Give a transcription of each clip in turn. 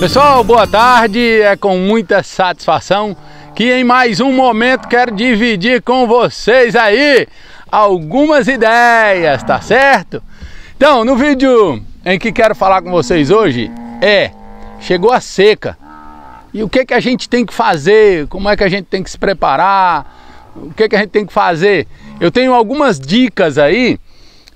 Pessoal, boa tarde. É com muita satisfação que em mais um momento quero dividir com vocês aí algumas ideias, tá certo? Então, no vídeo em que quero falar com vocês hoje é chegou a seca. E o que que a gente tem que fazer? Como é que a gente tem que se preparar? O que que a gente tem que fazer? Eu tenho algumas dicas aí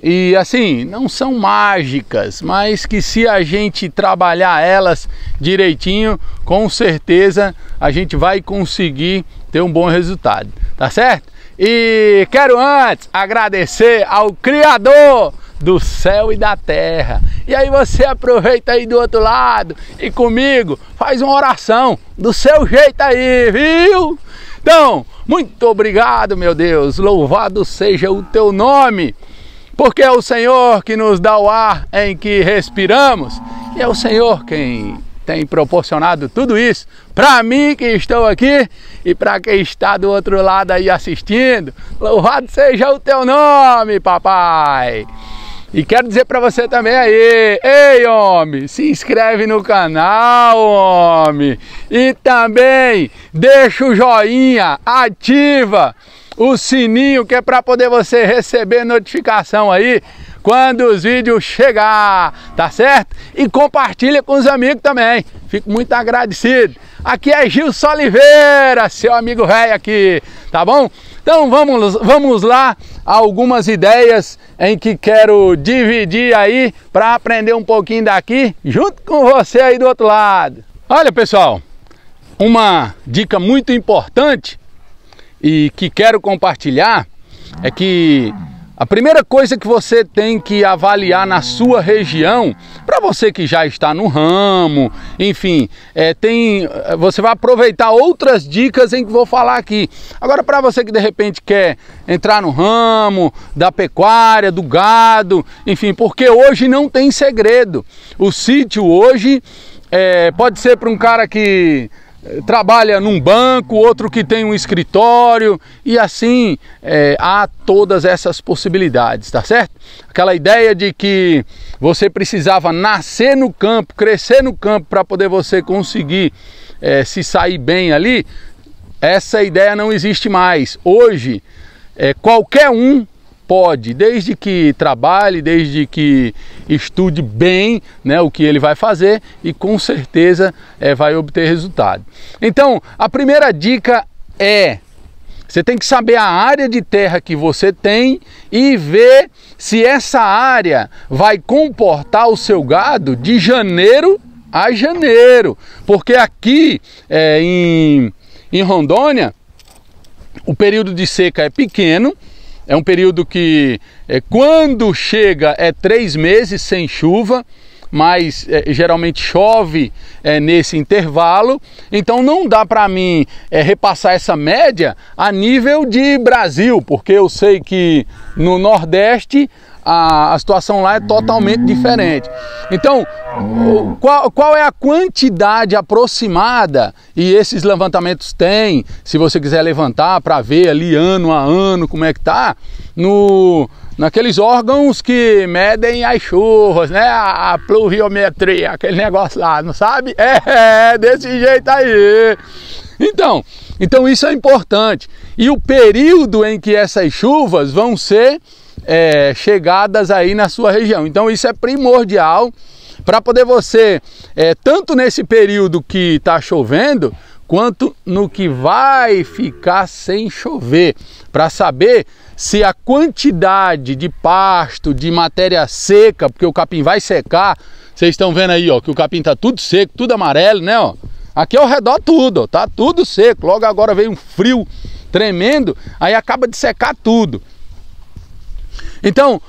e assim, não são mágicas, mas que se a gente trabalhar elas direitinho, com certeza a gente vai conseguir ter um bom resultado, tá certo? E quero antes agradecer ao Criador do céu e da terra. E aí você aproveita aí do outro lado e comigo faz uma oração do seu jeito aí, viu? Então, muito obrigado, meu Deus. Louvado seja o teu nome porque é o Senhor que nos dá o ar em que respiramos e é o Senhor quem tem proporcionado tudo isso para mim que estou aqui e para quem está do outro lado aí assistindo. Louvado seja o teu nome, papai. E quero dizer para você também aí, ei homem, se inscreve no canal, homem. E também deixa o joinha, ativa o sininho que é para poder você receber notificação aí quando os vídeos chegar, tá certo? E compartilha com os amigos também. Fico muito agradecido. Aqui é Gilson Oliveira, seu amigo velho aqui, tá bom? Então vamos, vamos lá algumas ideias em que quero dividir aí para aprender um pouquinho daqui junto com você aí do outro lado. Olha pessoal, uma dica muito importante e que quero compartilhar é que a primeira coisa que você tem que avaliar na sua região, para você que já está no ramo, enfim, é, tem, você vai aproveitar outras dicas em que vou falar aqui. Agora, para você que de repente quer entrar no ramo da pecuária, do gado, enfim, porque hoje não tem segredo. O sítio hoje é, pode ser para um cara que trabalha num banco, outro que tem um escritório e assim é, há todas essas possibilidades, tá certo? Aquela ideia de que você precisava nascer no campo, crescer no campo para poder você conseguir é, se sair bem ali, essa ideia não existe mais. Hoje, é, qualquer um Pode, desde que trabalhe, desde que estude bem né, o que ele vai fazer e com certeza é, vai obter resultado. Então, a primeira dica é: você tem que saber a área de terra que você tem e ver se essa área vai comportar o seu gado de janeiro a janeiro. Porque aqui é, em, em Rondônia, o período de seca é pequeno é um período que, é, quando chega, é três meses sem chuva, mas é, geralmente chove é, nesse intervalo. Então não dá para mim é, repassar essa média a nível de Brasil, porque eu sei que no Nordeste a, a situação lá é totalmente diferente. Então, qual, qual é a quantidade aproximada? E esses levantamentos têm, se você quiser levantar para ver ali ano a ano como é que tá, no naqueles órgãos que medem as chuvas, né? A, pluviometria, aquele negócio lá, não sabe? É, é, desse jeito aí. Então, então isso é importante. E o período em que essas chuvas vão ser é, chegadas aí na sua região. Então isso é primordial para poder você, é, tanto nesse período que está chovendo, quanto no que vai ficar sem chover, para saber se a quantidade de pasto, de matéria seca, porque o capim vai secar, vocês estão vendo aí, ó, que o capim tá tudo seco, tudo amarelo, né, ó. Aqui ao redor tudo, ó, tá tudo seco. Logo agora veio um frio tremendo, aí acaba de secar tudo. Então,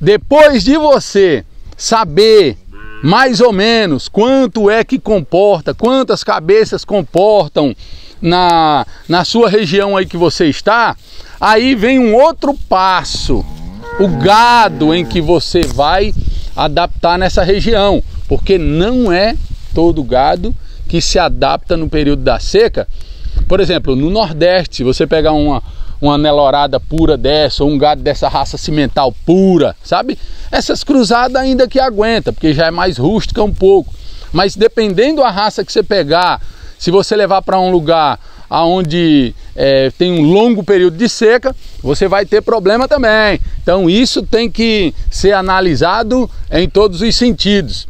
depois de você saber mais ou menos quanto é que comporta, quantas cabeças comportam na, na sua região aí que você está, aí vem um outro passo, o gado em que você vai adaptar nessa região, porque não é todo gado que se adapta no período da seca. Por exemplo, no Nordeste, se você pegar uma, uma nelorada pura dessa, ou um gado dessa raça cimental pura, sabe? Essas cruzadas ainda que aguenta, porque já é mais rústica um pouco. Mas dependendo da raça que você pegar, se você levar para um lugar onde é, tem um longo período de seca, você vai ter problema também. Então isso tem que ser analisado em todos os sentidos.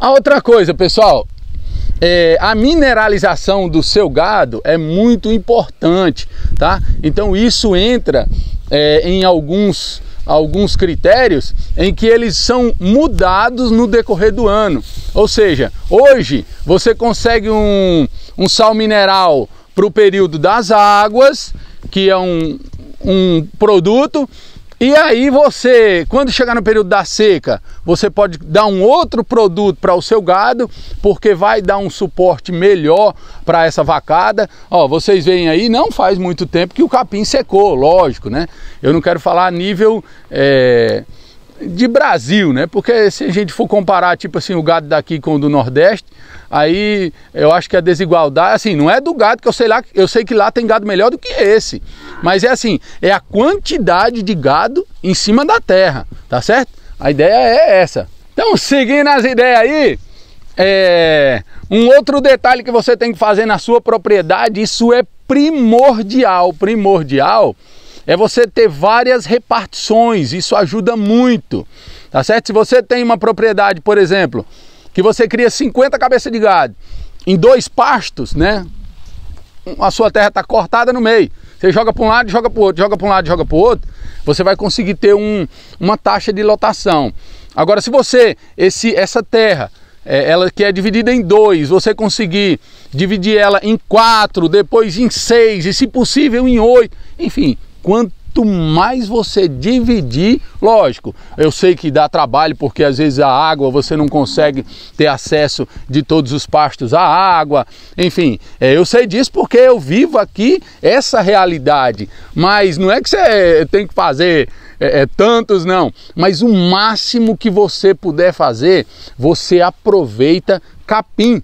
A outra coisa, pessoal, é, a mineralização do seu gado é muito importante, tá? Então isso entra é, em alguns alguns critérios em que eles são mudados no decorrer do ano. Ou seja, hoje você consegue um, um sal mineral para o período das águas, que é um, um produto, e aí você, quando chegar no período da seca, você pode dar um outro produto para o seu gado, porque vai dar um suporte melhor para essa vacada. Ó, vocês veem aí, não faz muito tempo que o capim secou, lógico, né? Eu não quero falar a nível é, de Brasil, né? Porque se a gente for comparar, tipo assim, o gado daqui com o do Nordeste, aí eu acho que a desigualdade, assim, não é do gado que eu sei lá, eu sei que lá tem gado melhor do que esse, mas é assim, é a quantidade de gado em cima da terra, tá certo? A ideia é essa. Então, seguindo as ideias aí, é, um outro detalhe que você tem que fazer na sua propriedade, isso é primordial, primordial, é você ter várias repartições, isso ajuda muito, tá certo? Se você tem uma propriedade, por exemplo, que você cria 50 cabeças de gado em dois pastos, né? A sua terra está cortada no meio. Você joga para um lado, joga para o outro, joga para um lado, joga para o outro. Você vai conseguir ter um, uma taxa de lotação. Agora, se você esse, essa terra é, ela que é dividida em dois, você conseguir dividir ela em quatro, depois em seis e, se possível, em oito, enfim, quanto mais você dividir, lógico, eu sei que dá trabalho porque às vezes a água você não consegue ter acesso de todos os pastos à água, enfim, é, eu sei disso porque eu vivo aqui essa realidade, mas não é que você tem que fazer é, é, tantos não, mas o máximo que você puder fazer, você aproveita capim.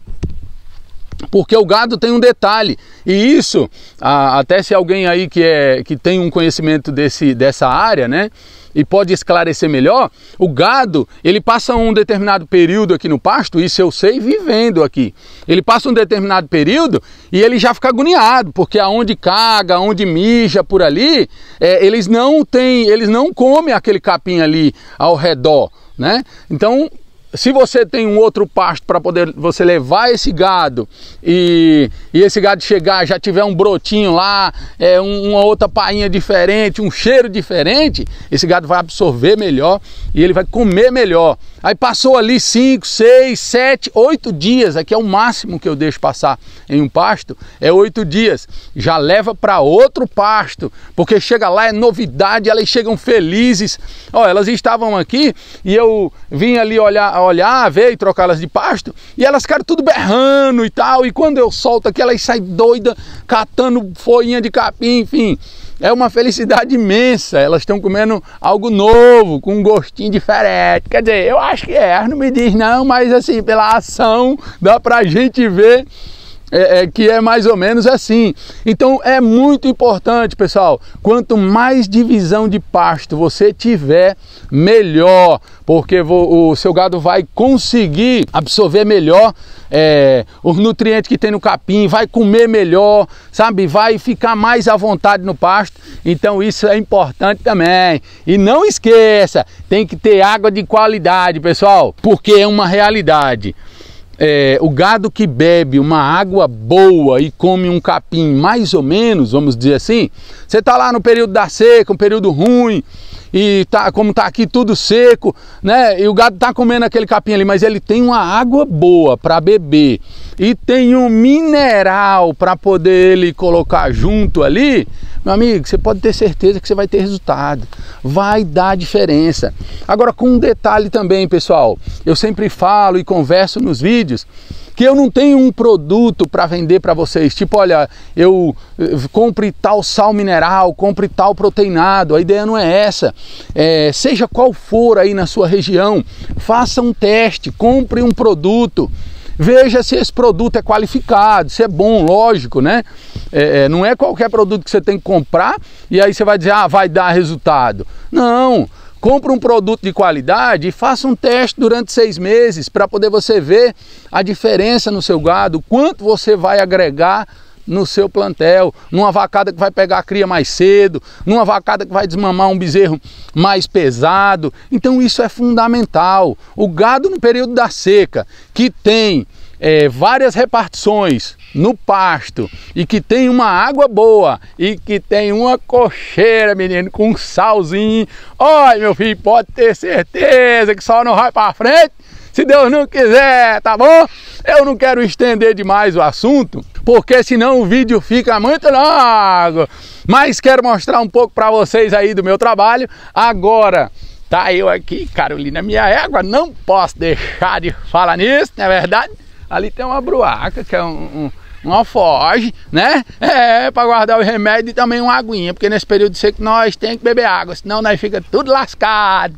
Porque o gado tem um detalhe, e isso, até se alguém aí que, é, que tem um conhecimento desse, dessa área, né, e pode esclarecer melhor, o gado, ele passa um determinado período aqui no pasto, isso eu sei vivendo aqui. Ele passa um determinado período e ele já fica agoniado, porque aonde caga, aonde mija por ali, é, eles não têm, eles não comem aquele capim ali ao redor, né? Então se você tem um outro pasto para poder você levar esse gado e, e, esse gado chegar, já tiver um brotinho lá, é, uma outra painha diferente, um cheiro diferente, esse gado vai absorver melhor e ele vai comer melhor. Aí passou ali 5, 6, 7, 8 dias, aqui é o máximo que eu deixo passar em um pasto, é 8 dias. Já leva para outro pasto, porque chega lá, é novidade, elas chegam felizes. Ó, elas estavam aqui e eu vim ali olhar, olhar, ver e trocá-las de pasto, e elas ficaram tudo berrando e tal. E quando eu solto aqui, elas saem doidas, catando folhinha de capim, enfim é uma felicidade imensa. Elas estão comendo algo novo, com um gostinho diferente. Quer dizer, eu acho que é, não me diz não, mas assim, pela ação dá pra gente ver é, é, que é mais ou menos assim. Então é muito importante, pessoal. Quanto mais divisão de pasto você tiver, melhor, porque o seu gado vai conseguir absorver melhor é, os nutrientes que tem no capim, vai comer melhor, sabe? Vai ficar mais à vontade no pasto. Então isso é importante também. E não esqueça, tem que ter água de qualidade, pessoal, porque é uma realidade é, o gado que bebe uma água boa e come um capim mais ou menos, vamos dizer assim, você está lá no período da seca, um período ruim, e tá, como está aqui tudo seco, né? E o gado está comendo aquele capim ali, mas ele tem uma água boa para beber e tem um mineral para poder ele colocar junto ali, meu amigo, você pode ter certeza que você vai ter resultado. Vai dar diferença. Agora, com um detalhe também, pessoal, eu sempre falo e converso nos vídeos que eu não tenho um produto para vender para vocês, tipo, olha, eu compre tal sal mineral, compre tal proteinado, a ideia não é essa. É, seja qual for aí na sua região, faça um teste, compre um produto, veja se esse produto é qualificado, se é bom, lógico, né? É, é, não é qualquer produto que você tem que comprar e aí você vai dizer, ah, vai dar resultado. Não, compre um produto de qualidade e faça um teste durante seis meses para poder você ver a diferença no seu gado, quanto você vai agregar no seu plantel, numa vacada que vai pegar a cria mais cedo, numa vacada que vai desmamar um bezerro mais pesado. Então isso é fundamental. O gado no período da seca, que tem é, várias repartições no pasto e que tem uma água boa e que tem uma cocheira, menino, com um salzinho. Olha, meu filho, pode ter certeza que só não vai para frente se Deus não quiser, tá bom? Eu não quero estender demais o assunto, porque senão o vídeo fica muito longo. Mas quero mostrar um pouco para vocês aí do meu trabalho. Agora, tá eu aqui, Carolina, minha égua, não posso deixar de falar nisso, não é verdade? Ali tem uma bruaca, que é um, um um né? É, para guardar o remédio e também uma aguinha, porque nesse período seco nós tem que beber água, senão nós fica tudo lascado.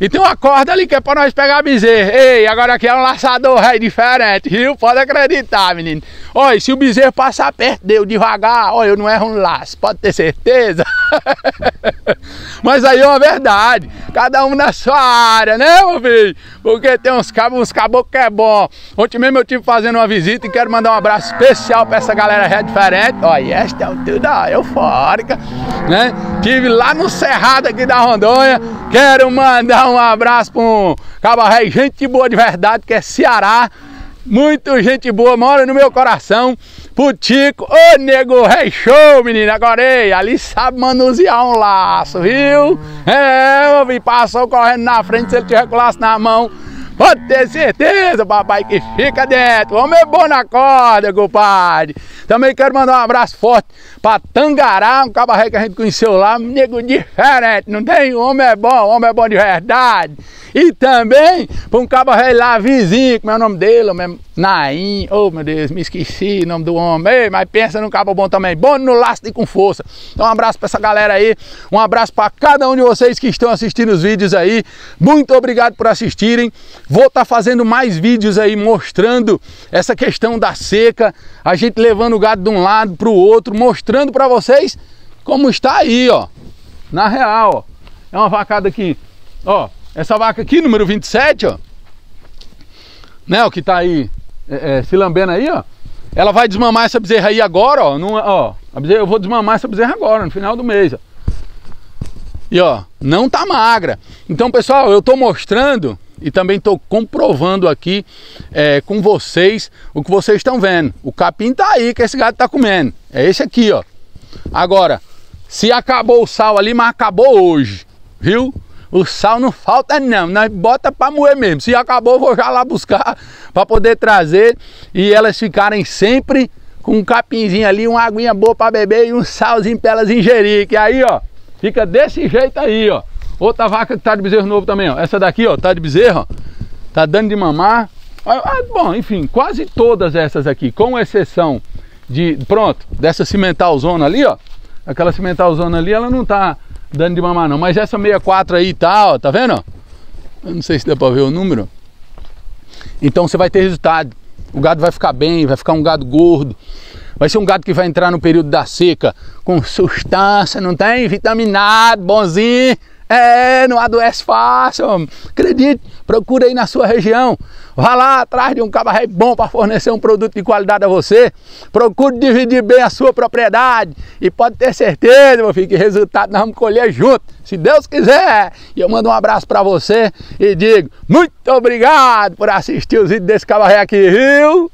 E tem uma corda ali que é para nós pegar bezerro. Ei, agora aqui é um laçador rei diferente, viu? Pode acreditar, menino. Olha, se o bezerro passar perto dele devagar, olha, eu não erro um laço, pode ter certeza. Mas aí é uma verdade. Cada um na sua área, né, meu filho? Porque tem uns cabos, uns caboclos que é bom. Ontem mesmo eu tive fazendo uma visita e quero mandar um abraço especial para essa galera ré diferente. Olha, esta é o tio da eufórica, né? Tive lá no Cerrado aqui da Rondônia. Quero mandar um abraço para um cabaré, gente boa de verdade, que é Ceará. Muito gente boa, mora no meu coração. Putico, ô nego, rei show, menino. Agora, ei, ali sabe manusear um laço, viu? É, eu vi, passou correndo na frente, se ele tiver com o laço na mão. Pode ter certeza, papai, que fica dentro. Homem é bom na corda, compadre. Também quero mandar um abraço forte para Tangará, um cabaré que a gente conheceu lá, um nego diferente, não tem? Homem é bom, homem é bom de verdade. E também para um cabaré lá vizinho, como é o nome dele, o mesmo oh meu Deus, me esqueci o nome do homem, Ei, mas pensa num cabo bom também, bom no laço e com força. Então um abraço para essa galera aí, um abraço para cada um de vocês que estão assistindo os vídeos aí, muito obrigado por assistirem. Vou estar tá fazendo mais vídeos aí mostrando essa questão da seca, a gente levando o gado de um lado para o outro, mostrando para vocês como está aí, ó, na real, ó. É uma vacada aqui, ó, essa vaca aqui, número 27, ó, né, o que está aí é, é, se lambendo aí, ó. Ela vai desmamar essa bezerra aí agora, ó. Não, ó bezerra, eu vou desmamar essa bezerra agora, no final do mês, ó. E ó, não tá magra. Então, pessoal, eu tô mostrando e também tô comprovando aqui é, com vocês o que vocês estão vendo. O capim tá aí que esse gato tá comendo. É esse aqui, ó. Agora, se acabou o sal ali, mas acabou hoje, viu? O sal não falta não, nós bota para moer mesmo. Se acabou, vou já lá buscar para poder trazer e elas ficarem sempre com um capinzinho ali, uma aguinha boa para beber e um salzinho para elas ingerir. Que aí, ó, fica desse jeito aí, ó. Outra vaca que tá de bezerro novo também, ó. Essa daqui, ó, tá de bezerro, ó. Tá dando de mamar. Ah, bom, enfim, quase todas essas aqui, com exceção de, pronto, dessa cimental zona ali, ó. Aquela cimental zona ali, ela não tá dando de mamar não. Mas essa 64 aí tá, ó, tá vendo? Eu não sei se dá para ver o número. Então você vai ter resultado. O gado vai ficar bem, vai ficar um gado gordo. Vai ser um gado que vai entrar no período da seca com substância, não tem? Vitaminado, bonzinho. É, não adoece fácil, acredite, procura aí na sua região, vá lá atrás de um cabaré bom para fornecer um produto de qualidade a você, procure dividir bem a sua propriedade e pode ter certeza, meu filho, que resultado nós vamos colher junto, se Deus quiser. E eu mando um abraço para você e digo muito obrigado por assistir os vídeos desse cabaré aqui, viu?